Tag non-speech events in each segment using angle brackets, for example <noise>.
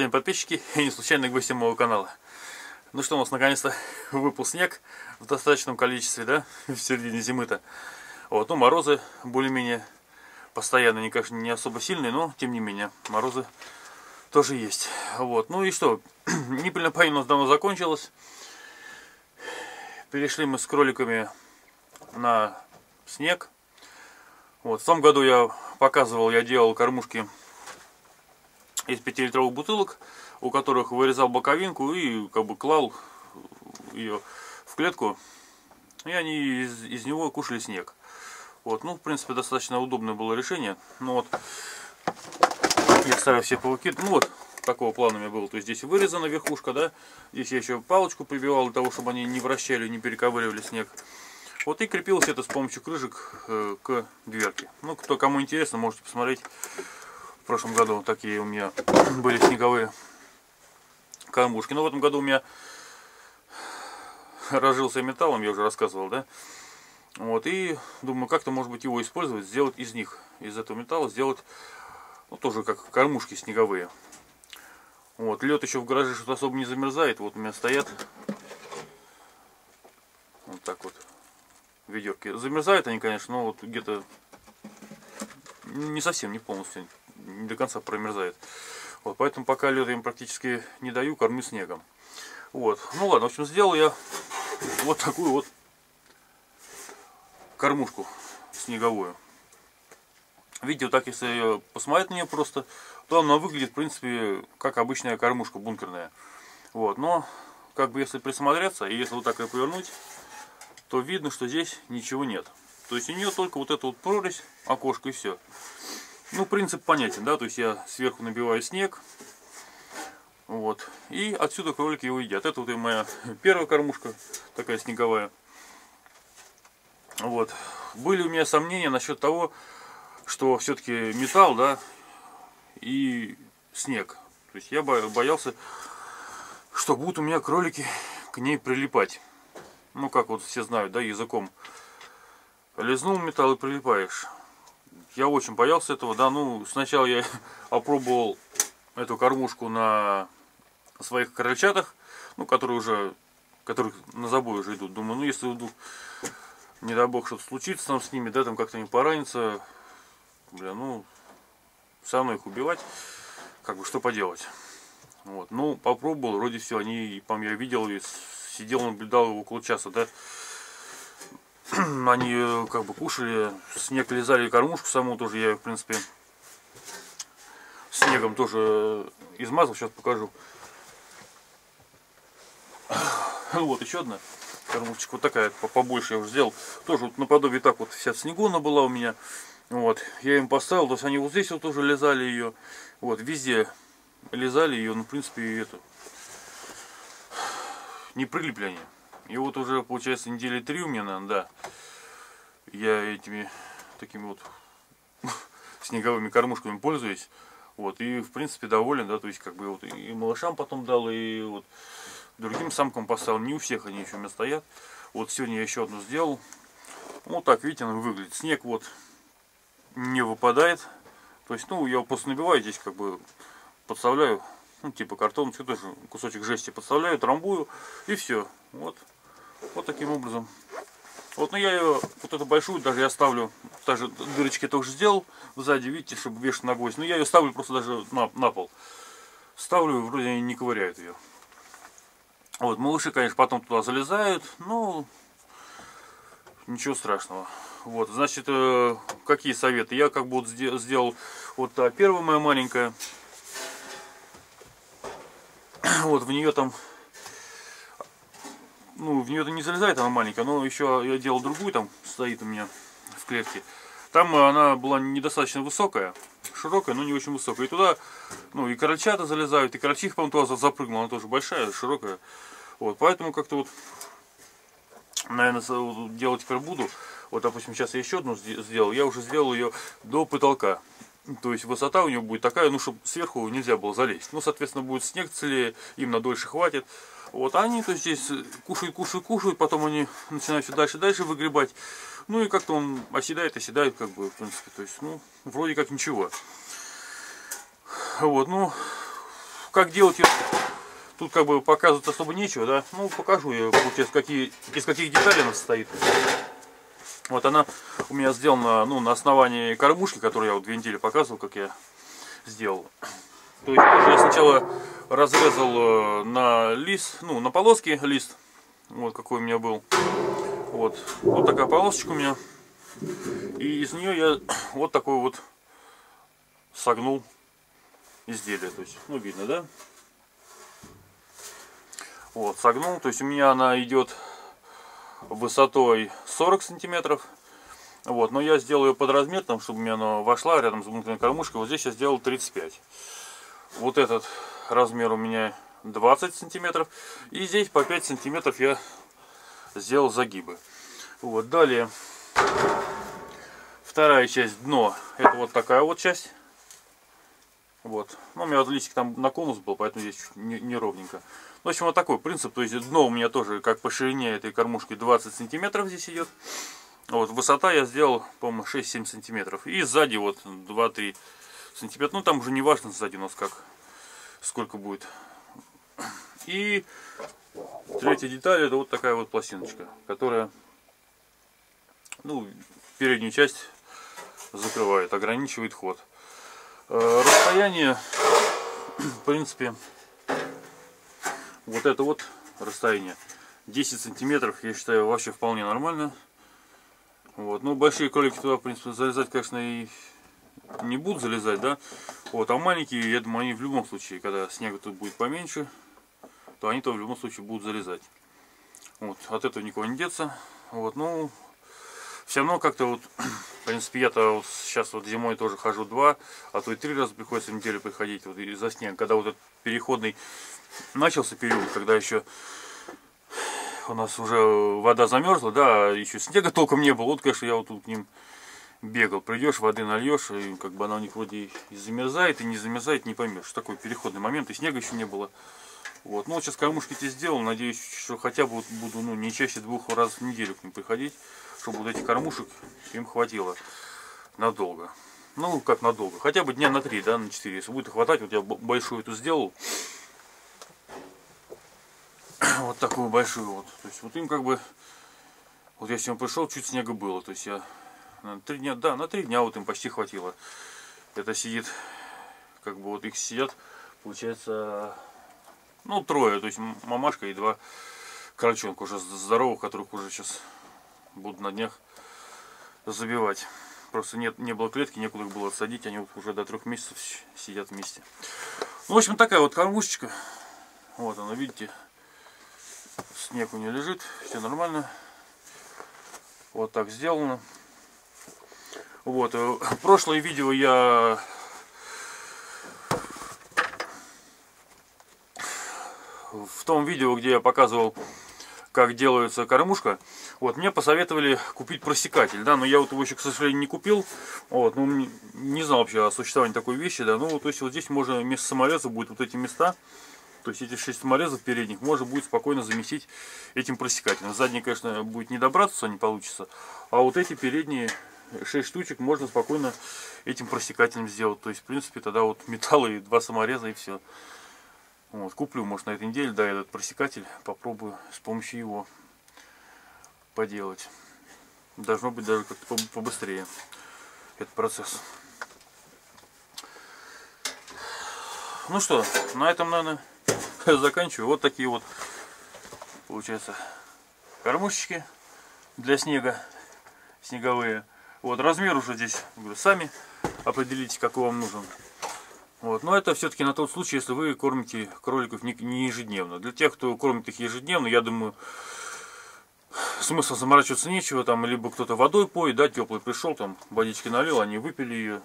Добрый день, подписчики <laughs> и не случайные гости моего канала. Ну что, у нас наконец-то <laughs> выпал снег в достаточном количестве, да, <laughs> в середине зимы-то. Вот, ну, морозы более-менее постоянно, они, конечно, не особо сильные, но, тем не менее, морозы тоже есть. Вот, ну и что, <clears throat> непыльная пойма у нас давно закончилась. Перешли мы с кроликами на снег. Вот, в том году я показывал, я делал кормушки из 5-литровых бутылок, у которых вырезал боковинку и как бы клал ее в клетку. И они из, из него кушали снег. Вот, ну, в принципе, достаточно удобное было решение. Ну вот, я ставлю все пауки. Ну вот, такого плана у меня было. То есть здесь вырезана верхушка, да. Здесь я еще палочку прибивал для того, чтобы они не вращали, не перековыривали снег. Вот и крепилось это с помощью крышек э, к дверке. Ну, кто кому интересно, можете посмотреть прошлом году такие у меня были снеговые кормушки. Но в этом году у меня разжился металлом, я уже рассказывал, да. Вот, и думаю, как-то, может быть, его использовать, сделать из них, из этого металла, сделать, ну, тоже как кормушки снеговые. Вот, лед еще в гараже что-то особо не замерзает, вот у меня стоят, вот так вот, ведерки. Замерзают они, конечно, но вот где-то не совсем, не полностью, не до конца промерзает. Вот, поэтому пока лед им практически не даю, кормлю снегом. Вот. Ну ладно, в общем, сделал я вот такую вот кормушку снеговую. Видите, вот так если посмотреть на нее просто, то она выглядит, в принципе, как обычная кормушка бункерная. Вот, но, как бы, если присмотреться, и если вот так ее повернуть, то видно, что здесь ничего нет. То есть у нее только вот эта вот прорезь, окошко и все. Ну, принцип понятен, да, то есть я сверху набиваю снег, вот, и отсюда кролики его едят. Это вот и моя <laughs> первая кормушка, такая снеговая. Вот, были у меня сомнения насчет того, что все-таки металл, да, и снег. То есть я боялся, что будут у меня кролики к ней прилипать. Ну, как вот все знают, да, языком. Лизнул металл и прилипаешь я очень боялся этого, да, ну, сначала я <laughs> опробовал эту кормушку на своих крольчатах, ну, которые уже, которых на забой уже идут. Думаю, ну, если вдруг, не дай бог, что-то случится там с ними, да, там как-то не поранится, бля, ну, все равно их убивать, как бы, что поделать. Вот, ну, попробовал, вроде все, они, по я видел и сидел, наблюдал около часа, да, <clears throat> они э, как бы кушали, снег лизали кормушку саму тоже, я в принципе снегом тоже измазал, сейчас покажу. <clears throat> Вот еще одна кормушечка, вот такая побольше я уже сделал, тоже вот наподобие так вот вся снегу она была у меня. Вот, я им поставил, то есть они вот здесь вот тоже лизали ее, вот, везде лизали ее, ну, в принципе, это, <sighs> не прилипли они. И вот уже, получается, недели три у меня, наверное, да, я этими такими вот <laughs> снеговыми кормушками пользуюсь. Вот, и в принципе доволен, да, то есть как бы вот и малышам потом дал, и вот другим самкам поставил. Не у всех они еще у меня стоят. Вот сегодня я еще одну сделал. Вот так, видите, она выглядит. Снег вот не выпадает. То есть, ну, я его просто набиваю здесь, как бы подставляю, ну, типа картон, тоже кусочек жести подставляю, трамбую, и все. Вот. Вот таким образом. Вот, но ну, я ее, вот эту большую даже я ставлю, даже дырочки я тоже сделал сзади, видите, чтобы вешать на гвоздь. Но я ее ставлю просто даже на, на пол. Ставлю, вроде не ковыряют ее. Вот, малыши, конечно, потом туда залезают, но ничего страшного. Вот, значит, э, какие советы? Я как бы вот сделал, вот первая моя маленькая. <clears throat> Вот, в нее там ну, в нее не залезает, она маленькая, но еще я делал другую, там стоит у меня в клетке. Там она была недостаточно высокая, широкая, но не очень высокая. И туда, ну, и крольчата залезают, и крольчиха, по-моему, туда запрыгнула, она тоже большая, широкая. Вот, поэтому как-то вот, наверное, делать теперь буду. Вот, допустим, сейчас я еще одну сделал, я уже сделал ее до потолка. То есть высота у нее будет такая, ну, чтобы сверху нельзя было залезть. Ну, соответственно, будет снег целее, им на дольше хватит. Вот, а они то здесь кушают, кушают, кушают, потом они начинают все дальше, дальше выгребать. Ну и как-то он оседает, оседает, как бы, в принципе, то есть, ну, вроде как ничего. Вот, ну, как делать тут как бы показывать особо нечего, да. Ну, покажу я, получается, какие, из каких деталей она состоит. Вот она у меня сделана ну, на основании кормушки, которую я вот две недели показывал, как я сделал. То есть я сначала разрезал э, на лист, ну, на полоски лист, вот какой у меня был. Вот, вот такая полосочка у меня. И из нее я <coughs> вот такой вот согнул изделие. То есть, ну, видно, да? Вот, согнул. То есть у меня она идет высотой 40 сантиметров. Вот, но я сделал ее под размер, там, чтобы у меня она вошла рядом с внутренней кормушкой. Вот здесь я сделал 35. Вот этот размер у меня 20 сантиметров. И здесь по 5 сантиметров я сделал загибы. Вот, далее вторая часть дно. Это вот такая вот часть. Вот. Ну, у меня вот листик там на конус был, поэтому здесь чуть не, не ровненько. В общем, вот такой принцип. То есть дно у меня тоже, как по ширине этой кормушки, 20 сантиметров здесь идет. Вот, высота я сделал, по-моему, 6-7 сантиметров. И сзади вот 2-3 сантиметра. Ну, там уже не важно сзади у нас как, сколько будет. И третья деталь, это вот такая вот пластиночка, которая, ну, переднюю часть закрывает, ограничивает ход. Э, расстояние, в принципе, вот это вот расстояние 10 сантиметров, я считаю, вообще вполне нормально. Вот. Ну, большие кролики туда, в принципе, залезать, конечно, и не будут залезать, да. Вот, а маленькие, я думаю, они в любом случае, когда снега тут будет поменьше, то они-то в любом случае будут залезать. Вот, от этого никого не деться. Вот, ну, все равно как-то вот, <clears throat> в принципе, я-то вот сейчас вот зимой тоже хожу два, а то и три раза приходится в неделю приходить вот из-за снега. Когда вот этот переходный начался период, когда еще у нас уже вода замерзла, да, а еще снега толком не было, вот, конечно, я вот тут к ним бегал. Придешь, воды нальешь, и как бы она у них вроде и замерзает, и не замерзает, не поймешь. Такой переходный момент, и снега еще не было. Вот. Ну, вот сейчас кормушки эти сделал, надеюсь, что хотя бы буду ну, не чаще двух раз в неделю к ним приходить чтобы вот этих кормушек им хватило надолго. Ну, как надолго. Хотя бы дня на 3, да, на 4. Если будет хватать, вот я большую эту сделал. <clears throat> Вот такую большую вот. То есть вот им как бы, вот я сегодня пришел, чуть снега было. То есть я на 3 дня, да, на 3 дня вот им почти хватило. Это сидит, как бы вот их сидят, получается, ну, трое. То есть мамашка и два крольчонка уже здоровых, которых уже сейчас буду на днях забивать. Просто нет, не было клетки, некуда их было отсадить, они вот уже до трех месяцев сидят вместе. Ну, в общем, такая вот кормушечка. Вот она, видите, снег у нее лежит, все нормально. Вот так сделано. Вот, э, прошлое видео я в том видео, где я показывал как делается кормушка. Вот, мне посоветовали купить просекатель, да, но я вот его еще, к сожалению, не купил. Вот, ну, не знал вообще о существовании такой вещи, да. Ну, то есть вот здесь можно вместо самореза будет вот эти места, то есть эти шесть саморезов передних можно будет спокойно заместить этим просекателем. Задний, конечно, будет не добраться, не получится. А вот эти передние 6 штучек можно спокойно этим просекателем сделать. То есть, в принципе, тогда вот металл и два самореза и все. Вот, куплю, может, на этой неделе, да, этот просекатель, попробую с помощью его поделать. Должно быть даже как-то побыстрее этот процесс. Ну что, на этом, наверное, <laughs> заканчиваю. Вот такие вот, получается, кормушечки для снега, снеговые. Вот, размер уже здесь, говорю, сами определите, какой вам нужен. Вот. Но это все-таки на тот случай, если вы кормите кроликов не, не ежедневно. Для тех, кто кормит их ежедневно, я думаю, смысла заморачиваться нечего. Там либо кто-то водой поет, да, теплый пришел, там водички налил, они выпили ее.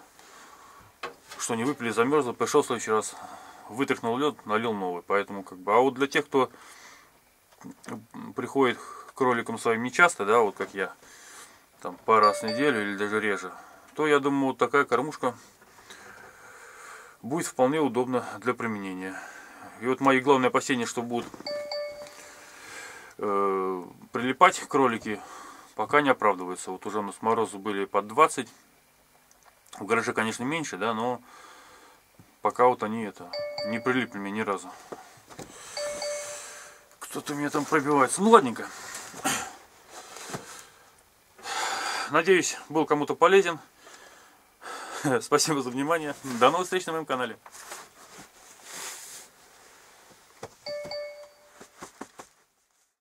Что не выпили, замерзло, пришел в следующий раз, вытряхнул лед, налил новый. Поэтому как бы. А вот для тех, кто приходит к кроликам своим нечасто, да, вот как я, там пару раз в неделю или даже реже, то я думаю, вот такая кормушка будет вполне удобно для применения. И вот мои главные опасения, что будут э, прилипать кролики, пока не оправдывается. Вот уже у нас морозы были под 20. В гараже, конечно, меньше, да, но пока вот они это не прилипли мне ни разу. Кто-то меня там пробивается. Ну ладненько. Надеюсь, был кому-то полезен. <laughs> Спасибо за внимание. До новых встреч на моем канале.